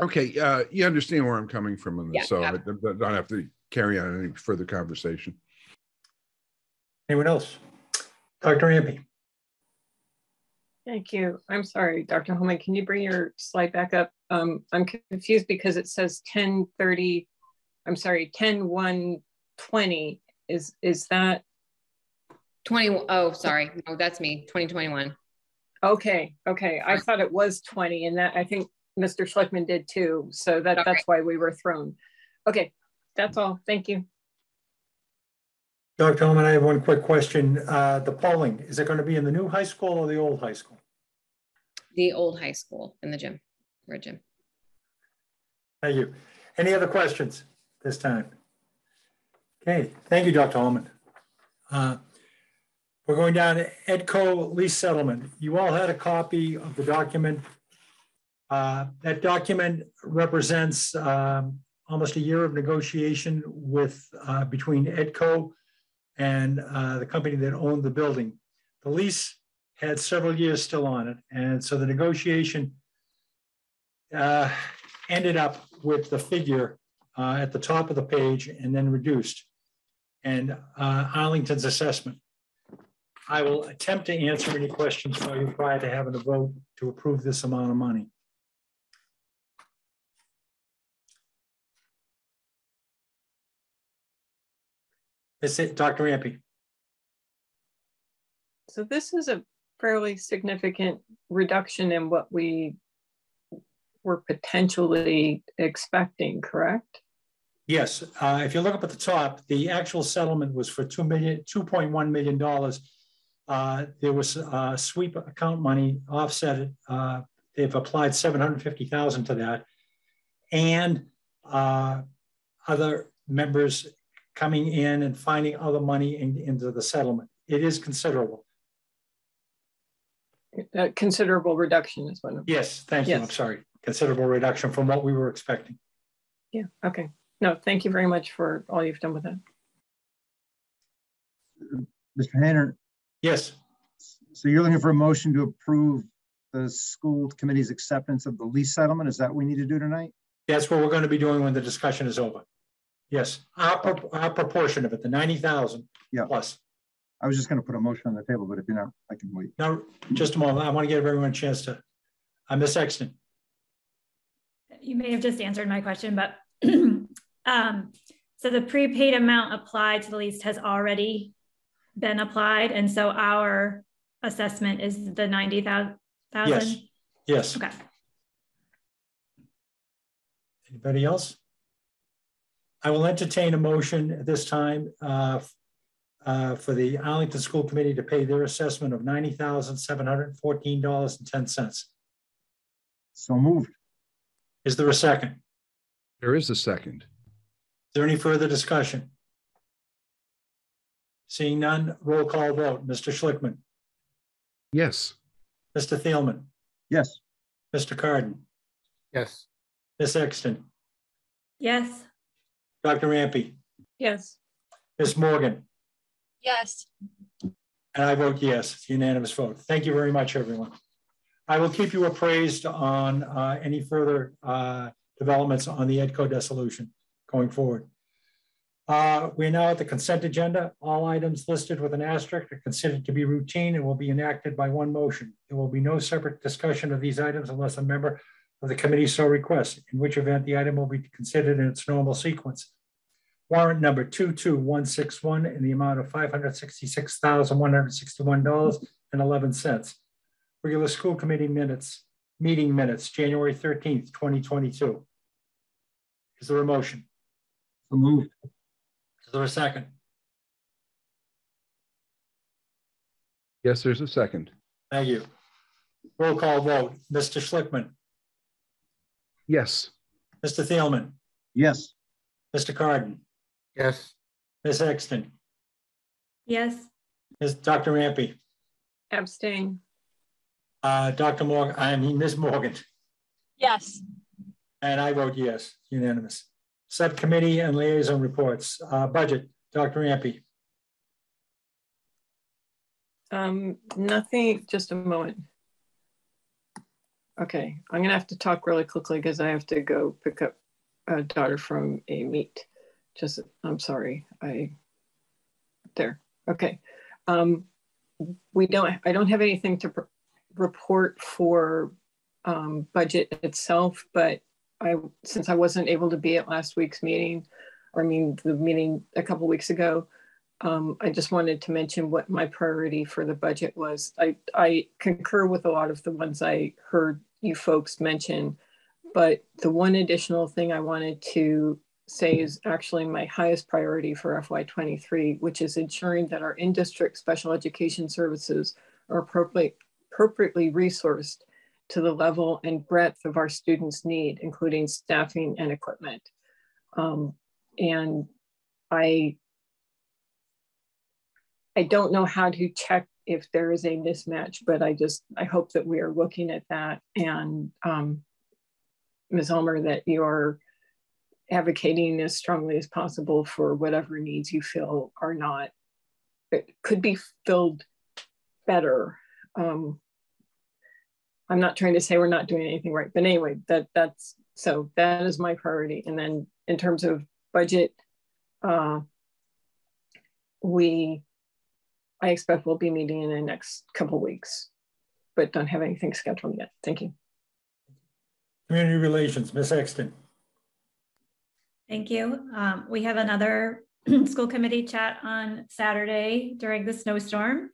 [SPEAKER 9] Okay, uh, you understand where I'm coming from on this, yeah, so I don't have to carry on any further conversation.
[SPEAKER 1] Anyone else? Dr. Ampe.
[SPEAKER 7] Thank you. I'm sorry, Dr. Homan, can you bring your slide back up? Um, I'm confused because it says 1030 I'm sorry, 10, 1, 20, is, is that,
[SPEAKER 3] 20, oh, sorry. No, that's me, 2021.
[SPEAKER 7] okay, okay. I thought it was 20 and that, I think Mr. Schlichtman did too. So that,
[SPEAKER 3] Okay.
[SPEAKER 7] that's why we were thrown. Okay, that's all. Thank you.
[SPEAKER 1] Dr. Homan, I have one quick question. Uh, the polling, is it going to be in the new high school or the old high school?
[SPEAKER 3] The old high school in the gym, red gym.
[SPEAKER 1] Thank you. Any other questions this time? Okay, thank you, Dr. Homan. Uh, We're going down to Edco lease settlement. You all had a copy of the document. Uh, That document represents um, almost a year of negotiation with, uh, between Edco and uh, the company that owned the building. The lease had several years still on it, and so the negotiation uh, ended up with the figure uh, at the top of the page and then reduced. And uh, Arlington's assessment. I will attempt to answer any questions for you prior to having a vote to approve this amount of money. Is it, Dr. Ampe?
[SPEAKER 7] So this is a fairly significant reduction in what we were potentially expecting, correct?
[SPEAKER 1] Yes, uh, if you look up at the top, the actual settlement was for two million, two point one million dollars. Uh, there was uh, sweep account money offset. Uh, they've applied seven hundred fifty thousand to that, and uh, other members coming in and finding other money in, into the settlement. It is considerable.
[SPEAKER 7] A considerable reduction is what. I'm-
[SPEAKER 1] Yes, thank you. I'm sorry. Considerable reduction from what we were expecting.
[SPEAKER 7] Yeah, okay. No, thank you very much for all you've done with that.
[SPEAKER 6] Mr. Hayner,
[SPEAKER 1] Yes,
[SPEAKER 6] so you're looking for a motion to approve the school committee's acceptance of the lease settlement? Is that what we need to do tonight?
[SPEAKER 1] that's what we're going to be doing when the discussion is over. Yes, our, pro- our proportion of it, the ninety thousand
[SPEAKER 6] Yeah.
[SPEAKER 1] plus.
[SPEAKER 6] I was just gonna put a motion on the table, but if you're not, I can wait.
[SPEAKER 1] Now, just a moment, I want to give everyone a chance to, uh, Ms. Sexton.
[SPEAKER 8] You may have just answered my question, but [clears throat] um, so the prepaid amount applied to the lease has already been applied, and so our assessment is the ninety thousand.
[SPEAKER 1] Yes. Yes,
[SPEAKER 8] Okay.
[SPEAKER 1] anybody else? I will entertain a motion at this time uh, uh, for the Arlington School Committee to pay their assessment of ninety thousand, seven hundred and fourteen dollars and ten cents.
[SPEAKER 6] So moved.
[SPEAKER 1] Is there a second?
[SPEAKER 9] There is a second.
[SPEAKER 1] Is there any further discussion? Seeing none, roll call vote. Mr. Schlichtman,
[SPEAKER 9] Yes.
[SPEAKER 1] Mr. Thielman,
[SPEAKER 6] Yes,
[SPEAKER 1] Mr. Kardon,
[SPEAKER 2] Yes,
[SPEAKER 1] Ms. Exton,
[SPEAKER 8] Yes.
[SPEAKER 1] Dr. Ampe,
[SPEAKER 7] Yes,
[SPEAKER 1] Ms. Morgan,
[SPEAKER 10] Yes,
[SPEAKER 1] and I vote yes, It's unanimous vote. Thank you very much, everyone. I will keep you appraised on uh, any further uh, developments on the EDCO dissolution going forward. Uh, We're now at the consent agenda. All items listed with an asterisk are considered to be routine and will be enacted by one motion. There will be no separate discussion of these items unless a member of the committee so requests, in which event the item will be considered in its normal sequence. Warrant number 22161 in the amount of $566,161.11. Regular school committee minutes, meeting minutes, January 13th, 2022. Is there a motion?
[SPEAKER 6] so moved.
[SPEAKER 1] Is there a second?
[SPEAKER 9] Yes, there's a second.
[SPEAKER 1] Thank you. Roll call vote. Mr. Schlichtman,
[SPEAKER 9] Yes.
[SPEAKER 1] Mr. Thielman,
[SPEAKER 6] Yes,
[SPEAKER 1] Mr. Kardon,
[SPEAKER 2] yes,
[SPEAKER 1] Ms. Exton,
[SPEAKER 8] Yes.
[SPEAKER 1] Ms. Dr. Ampe,
[SPEAKER 7] abstain.
[SPEAKER 1] uh, Dr. Morgan, I mean, Ms. Morgan,
[SPEAKER 10] yes.
[SPEAKER 1] and I vote yes, unanimous. Subcommittee and liaison reports, uh, budget, Dr. Ampe.
[SPEAKER 7] Um, nothing, just a moment. Okay, I'm gonna have to talk really quickly because I have to go pick up a daughter from a meet. Just, I'm sorry, I, there, okay. Um, we don't, I don't have anything to report for um, budget itself, but I, since I wasn't able to be at last week's meeting, or I mean, the meeting a couple weeks ago. Um, I just wanted to mention what my priority for the budget was. I, I concur with a lot of the ones I heard you folks mentioned. but the one additional thing I wanted to say is actually my highest priority for FY23, which is ensuring that our in-district special education services are appropriately, resourced to the level and breadth of our students' need, including staffing and equipment. Um, and I, I don't know how to check if there is a mismatch, but I just, I hope that we are looking at that and um, Ms. Ulmer, that you're advocating as strongly as possible for whatever needs you feel are not, it could be filled better. Um, I'm not trying to say we're not doing anything right, but anyway, that that's so that is my priority. And then in terms of budget, uh, we I expect we'll be meeting in the next couple weeks, but don't have anything scheduled yet. Thank you.
[SPEAKER 1] Community Relations, Ms. Exton.
[SPEAKER 8] Thank you. Um, we have another [clears throat] school committee chat on Saturday during the snowstorm.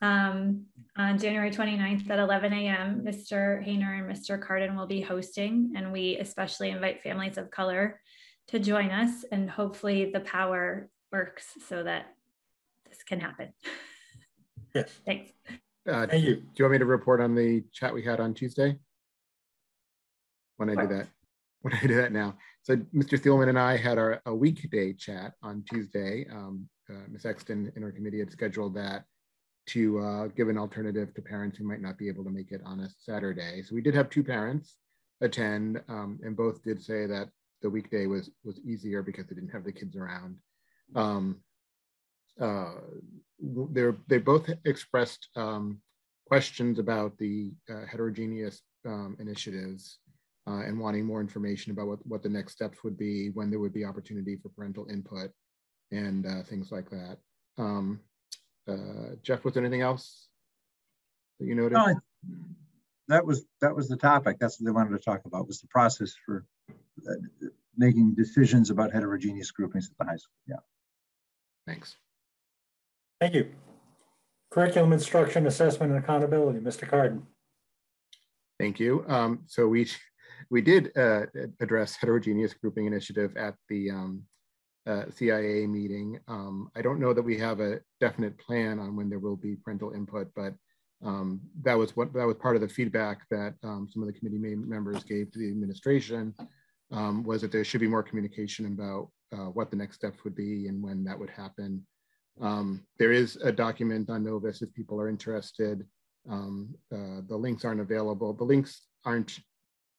[SPEAKER 8] Um, on January 29th at 11 a.m., Mr. Hayner and Mr. Kardon will be hosting, and we especially invite families of color to join us, and hopefully the power works so that this can happen. [laughs]
[SPEAKER 1] Yes.
[SPEAKER 8] Thanks.
[SPEAKER 2] Uh,
[SPEAKER 1] Thank you.
[SPEAKER 2] Do you want me to report on the chat we had on Tuesday? When I do that, [laughs] when I do that now. So Mr. Thielman and I had our a weekday chat on Tuesday. Um, uh, Ms. Exton in our committee had scheduled that to uh, give an alternative to parents who might not be able to make it on a Saturday. So we did have two parents attend, um, and both did say that the weekday was was easier because they didn't have the kids around. Um, uh, they're they both expressed um, questions about the uh, heterogeneous um, initiatives uh, and wanting more information about what, what the next steps would be, when there would be opportunity for parental input and uh, things like that. Um, uh, Jeff, was there anything else that you noted?
[SPEAKER 6] No, That was, that was the topic. That's what they wanted to talk about, was the process for uh, making decisions about heterogeneous groupings at the high school. Yeah.
[SPEAKER 2] Thanks.
[SPEAKER 1] Thank you. Curriculum instruction, assessment, and accountability, Mr. Kardon.
[SPEAKER 2] Thank you. Um, so we we did uh, address heterogeneous grouping initiative at the um, uh, CIA meeting. Um, I don't know that we have a definite plan on when there will be parental input, but um, that was what that was part of the feedback that um, some of the committee members gave to the administration um, was that there should be more communication about uh, what the next steps would be and when that would happen. Um, there is a document on Novus if people are interested. Um, uh, the links aren't available. The links aren't,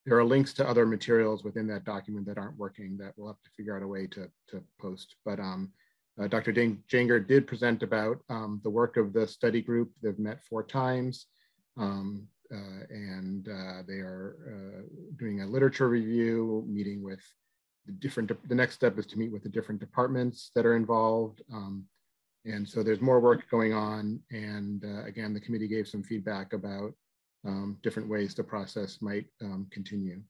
[SPEAKER 2] there are links to other materials within that document that aren't working that we'll have to figure out a way to, to post. But um, uh, Dr. Jang Janger did present about um, the work of the study group. They've met four times um, uh, and uh, they are uh, doing a literature review, meeting with the different, the next step is to meet with the different departments that are involved. Um, and so there's more work going on. And uh, again, the committee gave some feedback about um, different ways the process might um, continue.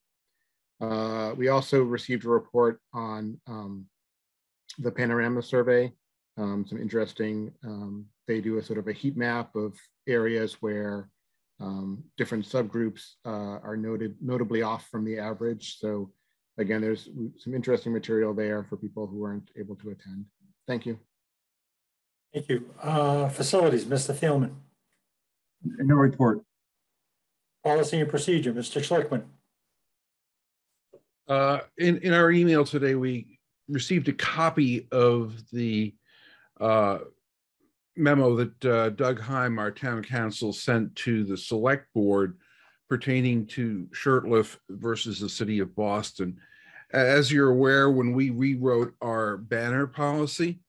[SPEAKER 2] Uh, we also received a report on um, the panorama survey, um, some interesting, um, they do a sort of a heat map of areas where um, different subgroups uh, are noted notably off from the average. So again, there's some interesting material there for people who weren't able to attend. Thank you.
[SPEAKER 1] Thank you. Uh, Facilities, Mr. Thielman.
[SPEAKER 6] No report.
[SPEAKER 1] Policy and procedure, Mr. Schlichtman.
[SPEAKER 9] Uh, in, in our email today, we received a copy of the uh, memo that uh, Doug Heim, our town council, sent to the select board pertaining to Shurtleff versus the city of Boston. As you're aware, when we rewrote our banner policy,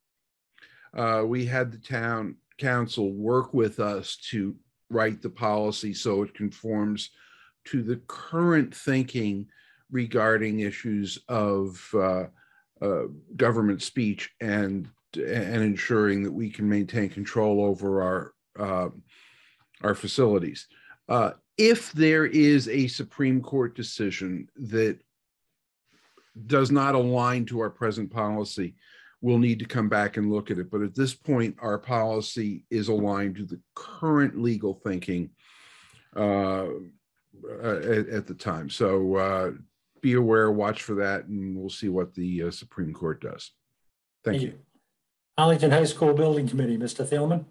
[SPEAKER 9] uh, we had the town council work with us to write the policy so it conforms to the current thinking regarding issues of uh, uh, government speech and and ensuring that we can maintain control over our uh, our facilities. Uh, if there is a Supreme Court decision that does not align to our present policy, we'll need to come back and look at it. But at this point, our policy is aligned to the current legal thinking uh, at, at the time. So uh, be aware, watch for that, and we'll see what the uh, Supreme Court does. Thank you.
[SPEAKER 1] Arlington High School Building Committee, Mr. Thielman.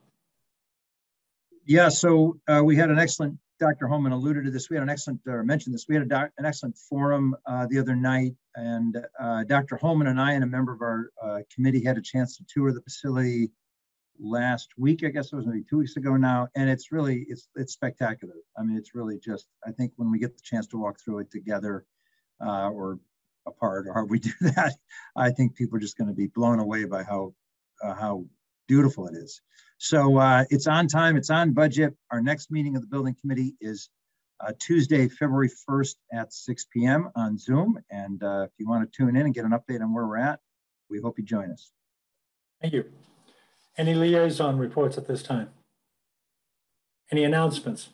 [SPEAKER 6] Yeah, so uh, we had an excellent, Dr. Homan alluded to this, we had an excellent, or mentioned this, we had doc, an excellent forum uh, the other night, and uh, Dr. Homan and I and a member of our uh, committee had a chance to tour the facility last week, I guess it was maybe two weeks ago now, and it's really, it's, it's spectacular. I mean, it's really just, I think when we get the chance to walk through it together uh, or apart, or how we do [laughs] that, I think people are just gonna be blown away by how, uh, how beautiful it is. So uh, it's on time, it's on budget. Our next meeting of the building committee is uh, Tuesday, February 1st at 6 p.m. on Zoom. And uh, if you want to tune in and get an update on where we're at, we hope you join us.
[SPEAKER 1] Thank you. Any liaison reports at this time? Any announcements?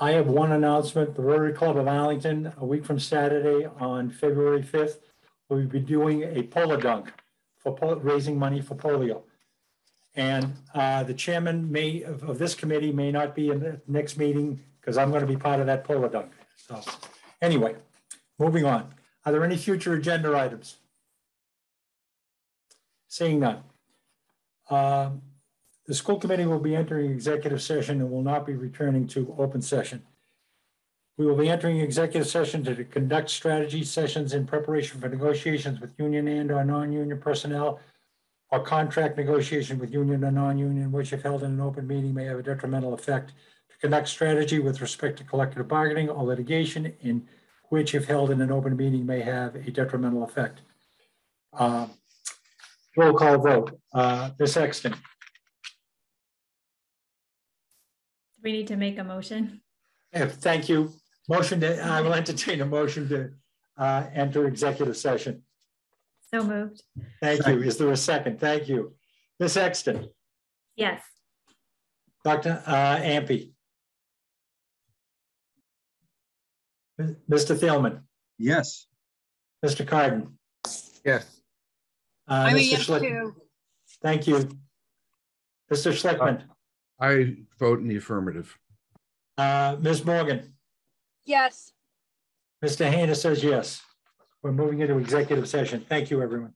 [SPEAKER 1] I have one announcement. The Rotary Club of Arlington, a week from Saturday on February 5th, will be doing a polo dunk for raising money for polio. And uh, the chairman may, of, of this committee may not be in the next meeting because I'm going to be part of that polo dunk. So anyway, moving on. Are there any future agenda items? Seeing none. Um, The school committee will be entering executive session and will not be returning to open session. We will be entering executive session to conduct strategy sessions in preparation for negotiations with union and or non-union personnel or contract negotiation with union or non-union, which if held in an open meeting may have a detrimental effect to conduct strategy with respect to collective bargaining or litigation in which if held in an open meeting may have a detrimental effect. Uh, Roll call vote. Uh, Ms. Exton,
[SPEAKER 8] We need to make a motion.
[SPEAKER 1] Yeah, thank you. Motion to, I will entertain a motion to uh, enter executive session.
[SPEAKER 8] So moved.
[SPEAKER 1] Thank you. Is there a second? Thank you. Ms. Exton,
[SPEAKER 8] Yes.
[SPEAKER 1] Dr. uh, Ampe, Mr. Thielman,
[SPEAKER 6] Yes.
[SPEAKER 1] Mr. Kardon.
[SPEAKER 2] Yes.
[SPEAKER 1] uh,
[SPEAKER 10] I'm a
[SPEAKER 1] Mr.
[SPEAKER 10] yes
[SPEAKER 1] Schlick-
[SPEAKER 10] too.
[SPEAKER 1] Thank you. Mr. Schlichtman,
[SPEAKER 9] I vote in the affirmative.
[SPEAKER 1] uh, Ms. Morgan,
[SPEAKER 10] Yes.
[SPEAKER 1] Mr. Hayner says yes. We're moving into executive session. Thank you, everyone.